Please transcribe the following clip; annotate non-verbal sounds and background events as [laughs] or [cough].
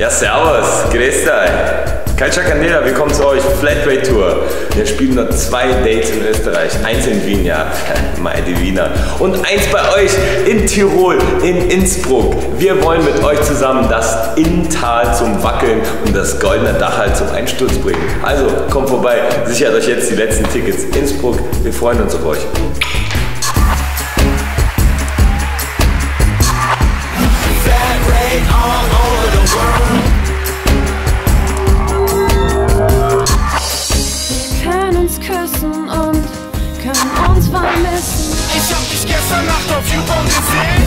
Ja, servus, grüß dich. Kalcha Candela, willkommen zu euch, Flatrate Tour. Wir spielen noch zwei Dates in Österreich. Eins in Wien, ja, [laughs] meine Wiener. Und eins bei euch in Tirol, in Innsbruck. Wir wollen mit euch zusammen das Inntal zum Wackeln und das goldene Dach halt zum Einsturz bringen. Also kommt vorbei, sichert euch jetzt die letzten Tickets. Innsbruck, wir freuen uns auf euch. uns küssen und können uns vermissen. Ich hab dich gestern Nacht auf YouPorn gesehen.